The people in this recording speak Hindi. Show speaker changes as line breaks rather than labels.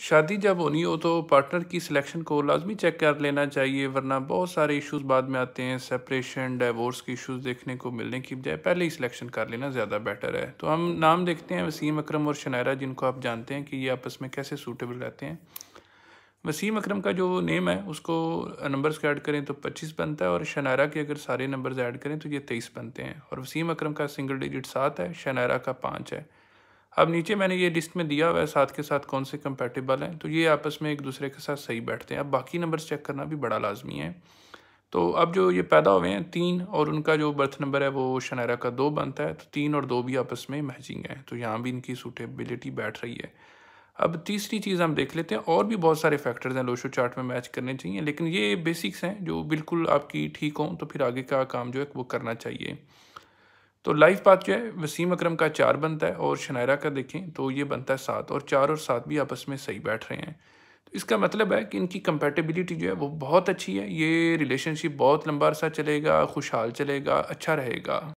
शादी जब होनी हो तो पार्टनर की सिलेक्शन को लाजमी चेक कर लेना चाहिए, वरना बहुत सारे इश्यूज़ बाद में आते हैं। सेपरेशन डाइवोर्स के इश्यूज़ देखने को मिलने की बजाय पहले ही सिलेक्शन कर लेना ज़्यादा बेटर है। तो हम नाम देखते हैं वसीम अकरम और शनायरा, जिनको आप जानते हैं कि ये आपस में कैसे सूटेबल रहते हैं। वसीम अकरम का जो नेम है, उसको नंबर्स ऐड करें तो पच्चीस बनता है और शनायरा के अगर सारे नंबर्स ऐड करें तो ये तेईस बनते हैं। और वसीम अकरम का सिंगल डिजिट सात है, शनायरा का पाँच है। अब नीचे मैंने ये लिस्ट में दिया हुआ है, साथ के साथ कौन से कंपेटेबल हैं। तो ये आपस में एक दूसरे के साथ सही बैठते हैं। अब बाकी नंबर्स चेक करना भी बड़ा लाजमी है। तो अब जो ये पैदा हुए हैं, तीन और उनका जो बर्थ नंबर है, वो शनारा का दो बनता है। तो तीन और दो भी आपस में मैचिंग है। तो यहाँ भी इनकी सूटेबिलिटी बैठ रही है। अब तीसरी चीज़ हम देख लेते हैं। और भी बहुत सारे फैक्टर्स हैं लोशो चार्ट में मैच करने चाहिए। लेकिन ये बेसिक्स हैं, जो बिल्कुल आपकी ठीक हों तो फिर आगे का काम जो है, वो करना चाहिए। तो लाइफ पाथ जो है, वसीम अकरम का चार बनता है और शनायरा का देखें तो ये बनता है सात और चार और सात भी आपस में सही बैठ रहे हैं। तो इसका मतलब है कि इनकी कंपेटेबिलिटी जो है, वो बहुत अच्छी है। ये रिलेशनशिप बहुत लंबा अरसा चलेगा, खुशहाल चलेगा अच्छा रहेगा।